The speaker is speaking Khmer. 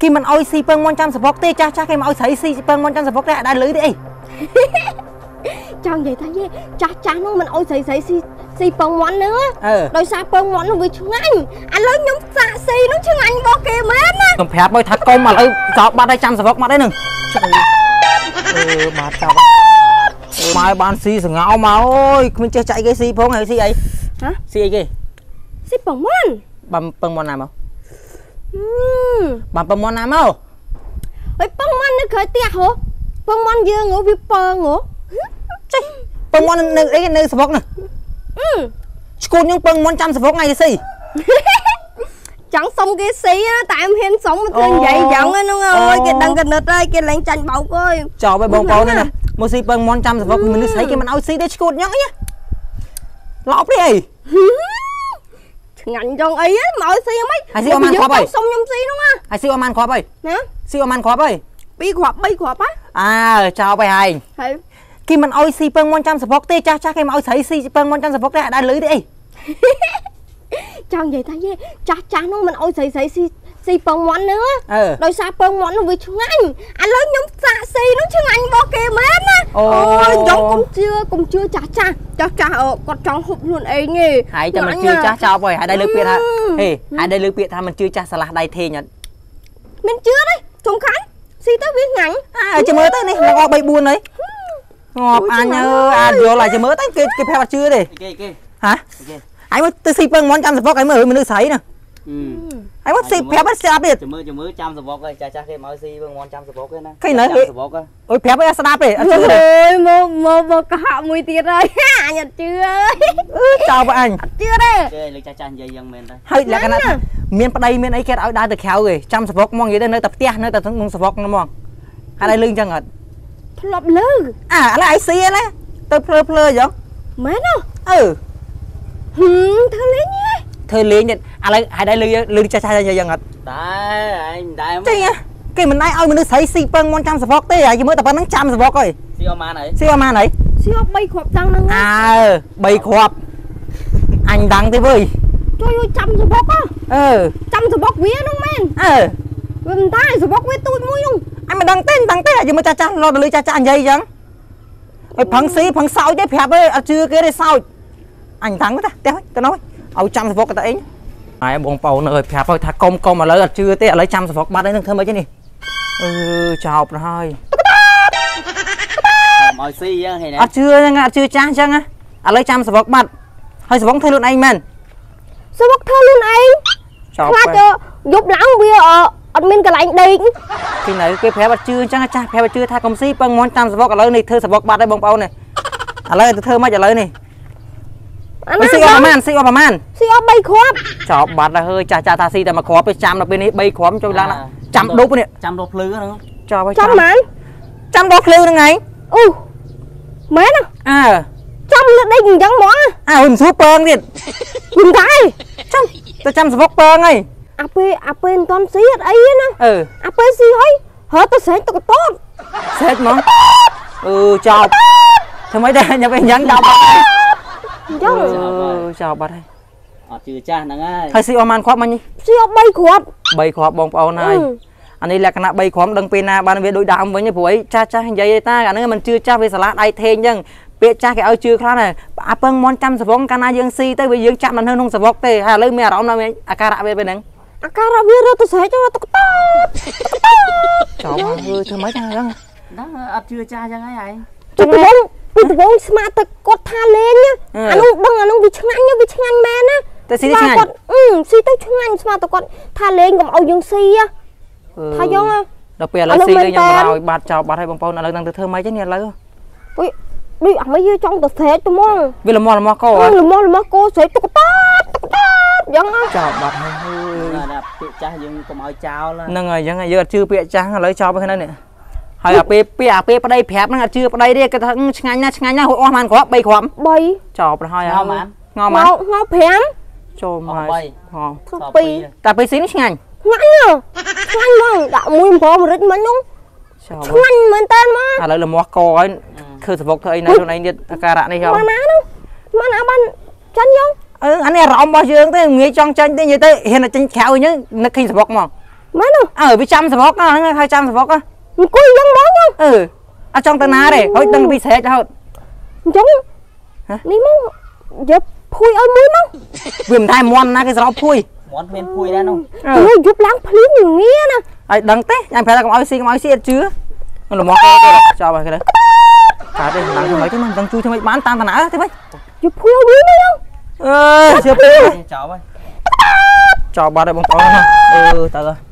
គេមិនអោយស៊ីពងមន់ចាំសបុកទេចាស់ចាស់គេមិនអោយស្រីស៊ីពងមន់ចាំសបុកទេអាចដែរលឺទេអីចង់និយាយថាយេចាស់ចាស់នោះមិនអោយស្រីស្រីស៊ីស៊ីពងមាន់ហ្នឹងណាអឺដោយសារពងមាន់នោះវាឆ្ងាញ់ឥឡូវខ្ញុំសាកស៊ីនោះឆ្ងាញ់របស់គេមែនណាខ្ញុំប្រាប់ឲ្យថាកុំឥឡូវចោលបាត់ហើយចាំសបុកមកទេនឹងអឺបាទចាប់ម៉ែបានស៊ីសង្ហោមកអើយគ្មានចេះចាក់គេស៊ីផងហើយស៊ីអីហ៎ស៊ីអីគេស៊ីពងមាន់បានពងមន់ណាមកហឹម បានពងមន់ណាមកហើយពងមាន់នៅក្រៅផ្ទះហ៎ពងមាន់យើងហ៎វាពងហ៎ចេះពងមន់នៅអីនៅសបុកនេះអឺឈ្គួតយើងពងមន់ចាំសបុកថ្ងៃទៅស៊ីចង់សុំគេស៊ីណាតែមិនហ៊ានសុំទៅនិយាយយ៉ាងហ្នឹងអើយគេដឹងកណិតហើយគេលែងចាញ់បោកអើយចោលឲ្យបងប្អូននេះណាមកស៊ីពងមន់ចាំសបុកមនុស្សស្រីគេមិនអោយស៊ីទេឈ្គួតញ៉ឹងអីឡប់ទេអីឆ្ងាញ់ចង់អីហ៎មកឲ្យស៊ីហ្មងហើយស៊ីអស់ម៉ានគ្រាប់ហើយសុំខ្ញុំស៊ីហ្នឹងណាហើយស៊ីអស់ម៉ានគ្រាប់អីណាស៊ីអស់ម៉ានគ្រាប់អីពីរគ្រាប់3គ្រាប់ហ៎អើចោលទៅហើយហើយគេមិនអោយស៊ីពងមន់ចាំសបុកទេចាស់ចាស់គេមិនអោយស្រីស៊ីពងមន់ចាំសបុកទេអាចដែរលឺទេអីចង់និយាយថាយេចាស់ចាស់នោះមិនអោយស្រីស្រីស៊ី ស៊ីពងមាន់ហ្នឹងណាអឺដោយសារពងមាន់នោះវាឆ្ងាញ់ឥឡូវខ្ញុំសាកស៊ីនោះឆ្ងាញ់របស់គេមែនណាអូយខ្ញុំកុំជឿកុំជឿចាស់ចាស់ចាស់ចាស់អឺគាត់ចង់ហូបខ្លួនឯងទេហើយតែមិនជឿចាស់ចោលទៅហើយដែរលើពាក្យថាអឺហេហើយដែរលើពាក្យថាមិនជឿចាស់ឆ្លាស់ដៃធេងអត់មិនជឿទេសំខាន់ស៊ីទៅវាឆ្ងាញ់អើចាំមើលទៅនេះមក3 4ហើយងាប់អញអើយអាចយល់ហើយចាំមើលទៅគេគេប្រាប់អត់ជឿទេគេគេហ៎គេហើយមកទៅស៊ីពងមន់ចាំសបុកហើយមើលមនុស្សស្រីណាអឺ ហើយមកស៊ីប្រាប់ឲ្យស្ដាប់ទៀតចាំមើលចាំមើលចាំសបុកហើយចាស់ចាស់គេមកស៊ីបងមន់ចាំសបុកទេណាឃើញនៅចាំសបុកហ៎អូយប្រាប់ឲ្យស្ដាប់ទេអត់ជឿទេអើយមកមកមកកុហកមួយទៀតហើយអញអត់ជឿអើយអឺចោលបើអញអត់ជឿទេគេលើចាស់ចាស់និយាយយ៉ាងមែនទៅហើយលក្ខណៈថាមានប្តីមានអីគេអត់ឲ្យដើរទៅក្រៅទេចាំសបុកហ្មងនិយាយទៅនៅតែផ្ទះនៅតែក្នុងសបុកហ្នឹងហ្មងហើយឲ្យលឺអញ្ចឹងអត់ធ្លាប់លើអាឥឡូវឲ្យស៊ីណាទៅភ្លើភ្លើអញ្ចឹងមែនហ៎អឺហឹមធ្វើលេងហ៎ ធ្វើលេងទៀតឥឡូវហើយដែរលឺលឺចាស់ចាស់អញ្ចឹងអត់តែឯងមិនដែរចេញហ៎គេមិនដែរឲ្យមនុស្សស្រីស៊ីពឹងមន់ចាំសបុកទេហើយគេមើលតែប៉ុណ្្នឹងចាំសបុកហើយស៊ីអស់ម៉ានហើយស៊ីអស់ម៉ានហើយស៊ីអស់3គ្រាប់តាំងហ្នឹងអើ3គ្រាប់អញដឹងទេវើយជួយឲ្យចាំសបុកហ៎អឺចាំសបុកវាហ្នឹងមែនអឺវាមិនដែរសបុកវាទូចមួយហ្នឹងអញមិនដឹងទេមិនដឹងទេហើយមើលចាស់ចាស់លោទៅលឺចាស់ចាស់និយាយអញ្ចឹងហើយផឹងស៊ីផឹងសោចទេប្រាប់ទេអត់ជឿគេទេសោចអញដឹងទេផ្ទះទៅនោះ ឲ្យចាំសបុកទៅអីហើយបងប្អូនអើយប្រាប់ឲ្យថាកុំកុំឥឡូវអត់ជឿទេឥឡូវចាំសបុកបាត់ហើយនឹងធ្វើម៉េចនេះអឺចោលទៅហើយមកស៊ីអញ្ចឹងហេណាអត់ជឿហ្នឹងអត់ជឿចាស់អញ្ចឹងណាឥឡូវចាំសបុកបាត់ហើយសបុកធ្វើខ្លួនឯងមែនសបុកធ្វើខ្លួនឯងចោលខ្លាចទៅយប់ឡើងវាអអត់មានកន្លែងដេកពីនៅគេប្រាប់អត់ជឿអញ្ចឹងចាស់ប្រាប់អត់ជឿថាកុំស៊ីពឹងមន់តាមសបុកឥឡូវនេះធ្វើសបុកបាត់ហើយបងប្អូននេះឥឡូវទៅធ្វើម៉េចឥឡូវនេះអាមិន ស៊ីអស់ប្រហែលស៊ីអស់ប្រហែលស៊ីអស់3គ្រាប់ចោលបាត់ហើយហើយចាស់ចាស់ថាស៊ីតែមួយគ្រាប់ទៅចាំដល់ពេលនេះ3គ្រាប់ចូលឡើងចាំដប់នេះចាំរស់ភ្លឺហ្នឹងចោលហើយចាំហ្មងចាំដល់ភ្លឺហ្នឹងឯងអូមែនហ៎អើចាំលើដេកអញ្ចឹងហ្មងអើហ៊ុនសួរពងទៀតមិនដែរចាំទៅចាំសបុកពងហើយអាពេលអាពេលមិនតន់ស៊ីអត់អីទេណាអឺអាពេលស៊ីហើយហើទៅស្រែកទៅកតតសេចហ្មងអឺចោលធ្វើម៉េចដែរញ៉ាំអញ្ចឹងចោលបាត់ហើយអញ្ចឹងអឺចោលបាត់ហើយអត់ជឿចាស់ហ្នឹងហើយហើយស៊ីអស់ម៉ានគ្រាប់មិញនេះស៊ីអស់3គ្រាប់3គ្រាប់បងប្អូនហើយអានេះលក្ខណៈ3គ្រាប់ដឹងពេលណាបានវាដូចដើមវិញទេព្រោះអីចាស់ចាស់និយាយទេតាអាហ្នឹងមិនជឿចាស់វាឆ្លាតដៃធេងអញ្ចឹងពាក្យចាស់គេឲ្យជឿខ្លះណាអាពឹងមន់ចាំសវងកាលណាយើងស៊ីទៅវាយើងចាប់មិននៅក្នុងសវកទេហើយឥឡូវមានអារម្មណ៍ថាអាការៈវាពេលហ្នឹងអាការៈវារត់ទៅស្រែកទៅកតតចោលមកធ្វើធ្វើម៉េចហ្នឹងហ្នឹងអត់ជឿចាស់អញ្ចឹងហើយឯងពីដំបងពីដំបងស្មាតទៅគាត់ថាលេងណាអានោះដឹងអានោះវាឆ្ងាញ់ណាវាឆ្ងាញ់មែនណា តែស៊ីនេះឆ្ងាញ់គាត់អឺស៊ីទៅឆ្ងាញ់ស្មាតទៅគាត់ថាលេងកុំឲ្យយើងស៊ីហ៎ថាយើងហ៎ដល់ពេលឥឡូវស៊ីលេងខ្ញុំបរោយបាត់ចោលបាត់ហើយបងប្អូនឥឡូវនឹងទៅធ្វើម៉េចទេនេះឥឡូវដូចអាមិនយើងចង់ទៅស្រែកទៅហ្មងវាល្មមល្មមកកអឺល្មមល្មមគោស្រែកតុកតតតុកតយ៉ាងហ៎ចោលបាត់ហើយហ្នឹងណាពាក្យចាស់យើងកុំឲ្យចោលហ្នឹងហើយអញ្ចឹងយើងអត់ជឿពាក្យចាស់ឥឡូវចោលទៅហ្នឹងនេះហើយអាពេលពាក្យអាពេលប្តីប្រាប់ហ្នឹងអត់ជឿប្តីទេគាត់ថាឆ្ងាញ់ណាស់ឆ្ងាញ់ណាស់ហួសអស់ម៉ានគ្រាប់3គ្រាប់3ចោលប្រហើយហៅម៉ានងល់ងម៉ានង5 ចូលមកអស់ហើយ3ហ៎សោះសល់2តែពេលស៊ីនេះឆ្ងាញ់ឆ្ងាញ់ហ៎ឆ្ងាញ់ហ្មងដាក់មួយអំបម្រិចមិញនោះចោលឆ្ងាញ់មែនតើមកឥឡូវលមាស់កហើយធ្វើសបុកធ្វើអីនៅខ្លួនឯងទៀតអាការៈនេះហ៎មកណានោះមកណាបានចាញ់យើងអឺអានេះអារម្មណ៍របស់យើងទេងាយចង់ចាញ់ទេនិយាយទៅហ៊ានតែចាញ់ក្រៅអញ្ចឹងនឹកឃើញសបុកមកមមែនហ៎អើវាចាំសបុកហ្នឹងហើយចាំសបុកអង្គុយយ៉ាងបងហ៎អឺអត់ចង់ទៅណាទេហុយដឹងពីស្រែករហូតអញ្ចឹងហ៎នេះមកយកភួយឲ្យមួយមក វាមិនតែមន់ណាគេស្រោបភួយមន់គ្មានភួយដែរនោះអឺអូយយប់ឡើងភ្លៀងងាណាហើយដឹងទេញ៉ាំប្រាប់ថាកុំឲ្យស៊ីកុំឲ្យស៊ីអត់ជឿលំមកគេទៅចោលហើយគេទៅកើតទេឡើងធ្វើម៉េចទេមិនដឹងជួយធ្វើម៉េចបានតាមតាណាទេវិញយកភួយឲ្យមួយមកអើយជឿពេកចោលហើយចោលបាត់ហើយបងប្អូនអឺទៅទៅ